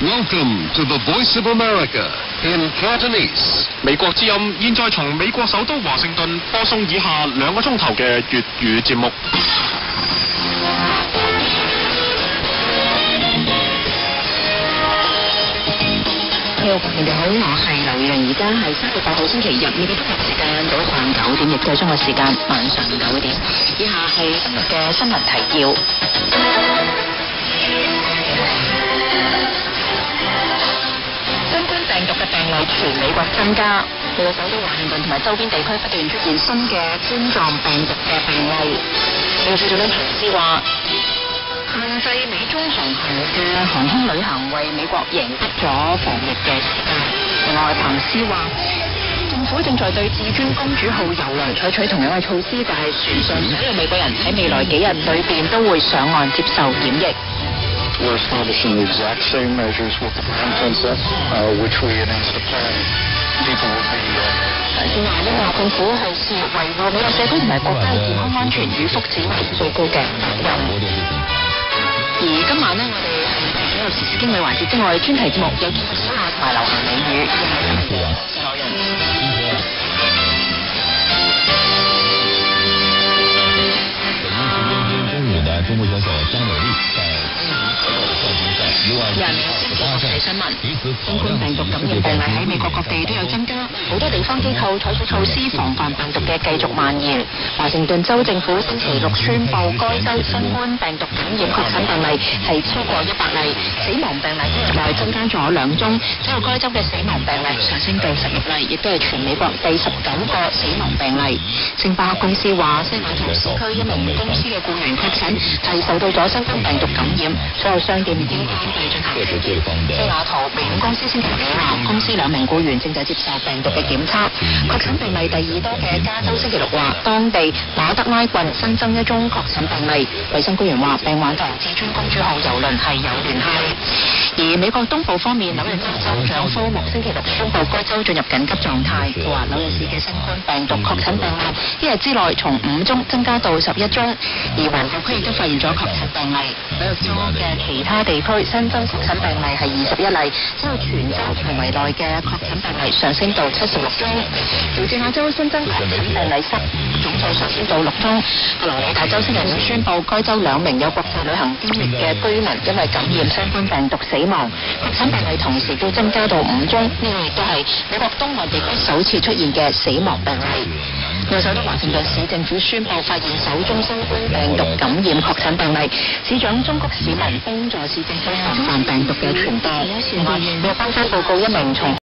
Welcome to the Voice of America in Cantonese. 美國之音現在從美國首都華盛頓播送以下兩個鐘頭嘅粵語節目。你好，你哋好，我係劉月玲，而家係三月八號星期日，美國東岸時間早上九點，亦都係中國時間晚上九點。以下係今日嘅新聞提要。新冠病毒嘅病例全美国增加，美國首都华盛顿同埋周边地区不断出现新嘅冠状病毒嘅病例。美國總統彭斯話。限制美中航行嘅航空旅行为美国赢得咗防疫嘅時間。另外，彭斯话政府正在对至尊公主號郵輪採取同样嘅措施，就係、船上所有美国人喺未来几日里边都会上岸接受检疫。We're establishing the exact same measures with the Grand Princess, uh, which we announced a plan. People will be. Uh, 另外呢话政府系视维护美国社区同埋国家嘅健康安全与福祉为最高嘅责任。而今晚呢，我哋系进入时事经纬环节之外，专题节目有见小马同埋流行美语，以下系内容。中午的中国选手张伟丽在中级格斗 人先至國際新聞，新冠病毒感染病例喺美國各地都有增加，好多地方機構採取措施防範病毒嘅繼續蔓延。華盛頓州政府星期六宣布，該州新冠病毒感染確診病例係超過一百例，死亡病例一日內增加咗兩宗，之後該州嘅死亡病例上升到十六例，亦都係全美國第十九個死亡病例。星巴克公司話，西雅圖市區一名公司嘅雇員確診係受到咗新冠病毒感染，所有商店已經關閉進行。這是對方的西雅圖保險公司星期五話，公司兩名僱員正在接受病毒嘅檢測。確診病例第二多嘅加州星期六話，當地馬德拉郡新增一宗確診病例。衛生官員話，病患同至尊公主號郵輪係有聯繫。而美國東部方面，紐約州州長科莫星期六宣布該州進入緊急狀態。佢話紐約市嘅新冠病毒確診病例一日之內從五宗增加到十一宗，而環球區亦都發現咗確診病例。紐約州嘅其他地區新增確診病例係二十一例，之後全州範圍內嘅確診病例上升到七十六宗。喬治亞州新增確診病例十總數上升到六宗。佛羅里達州星期五宣布，該州兩名有國際旅行經歷嘅居民因為感染新冠病毒死亡，確診病例同時都增加到五宗，呢個亦都係美國東岸地區首次出現嘅死亡病例。右首都华盛顿市政府宣布发现首宗新冠病毒感染确诊病例，市长、中国市民帮助市政府防范病毒嘅传播。另外，又新增报告一名从